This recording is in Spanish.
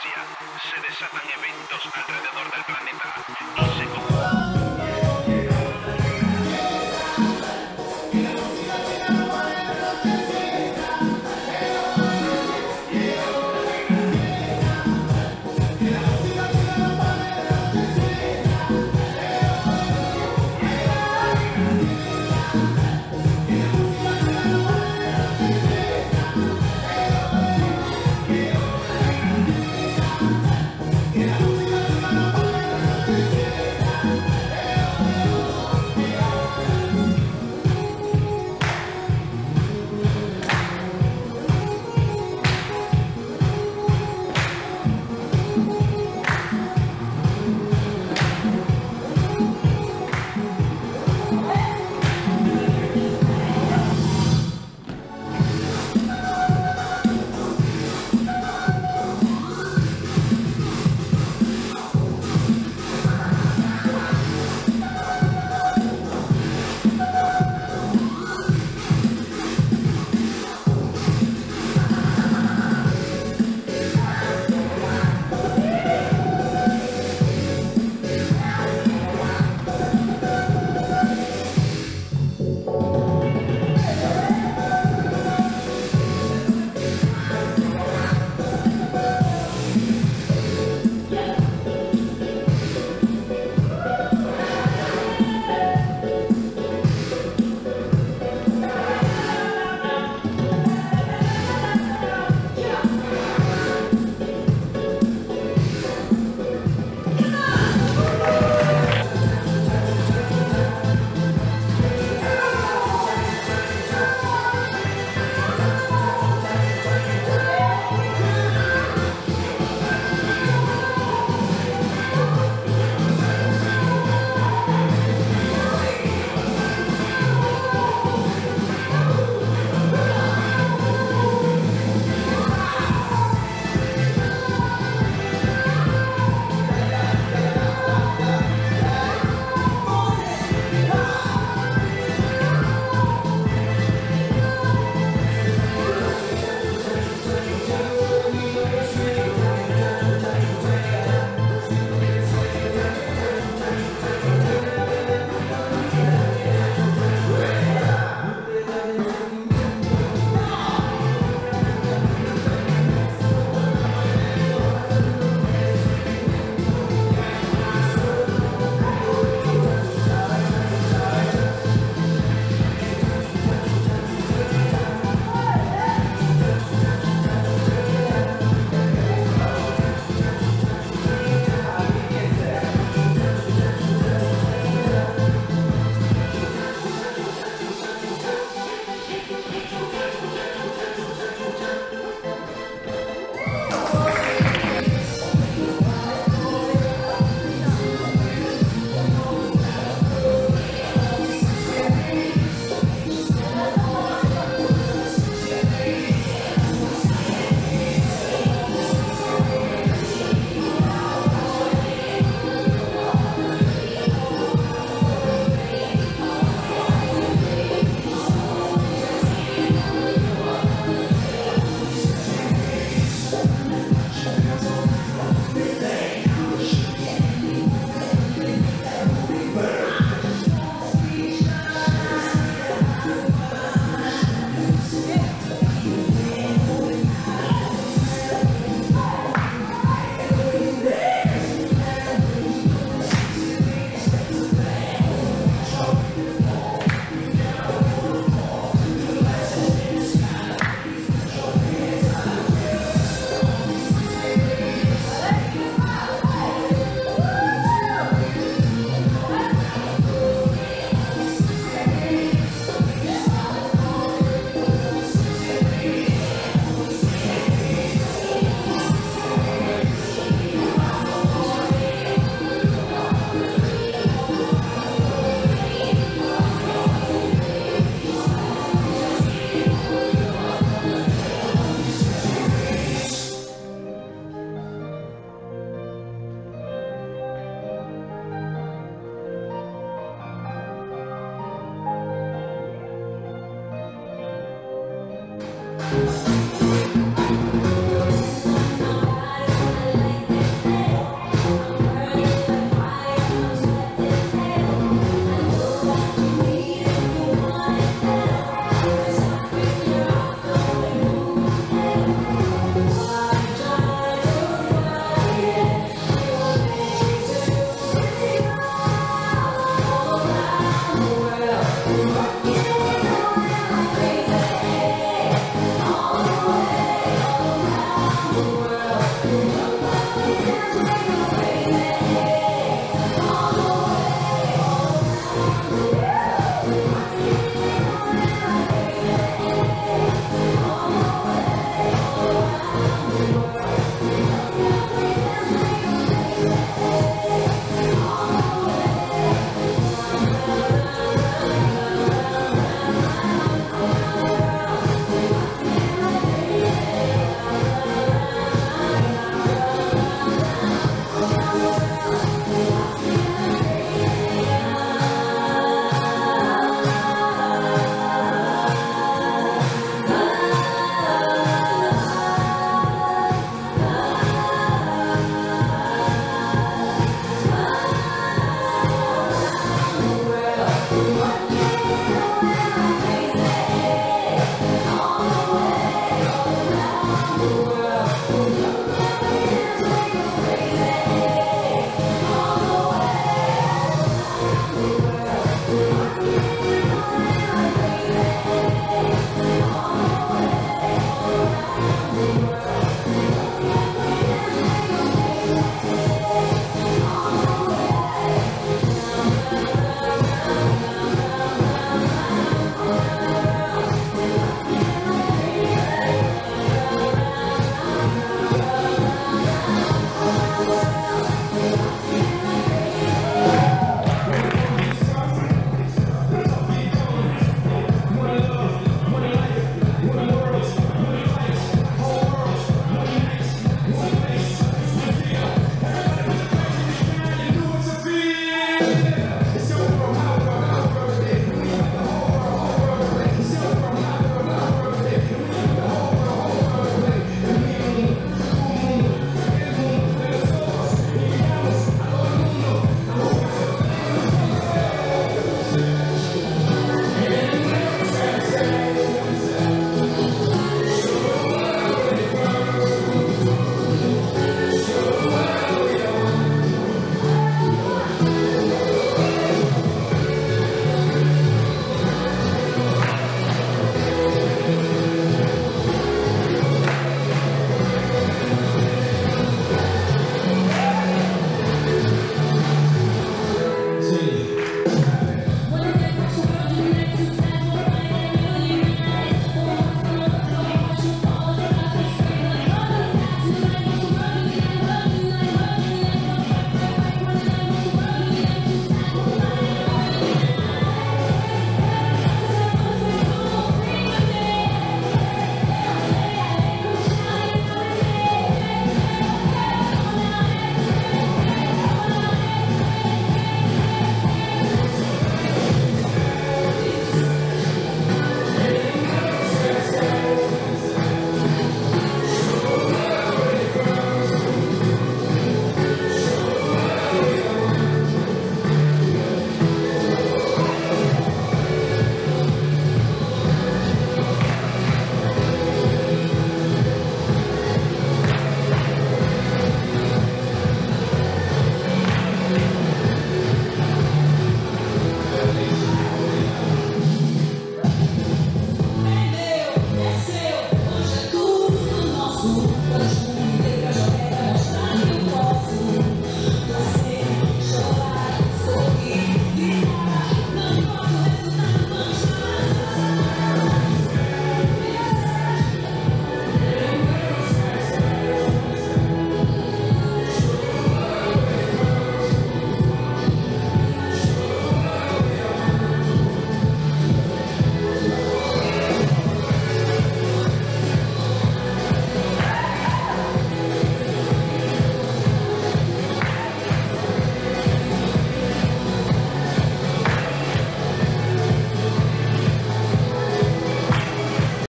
se desatan eventos alrededor del planeta. Y se conjugan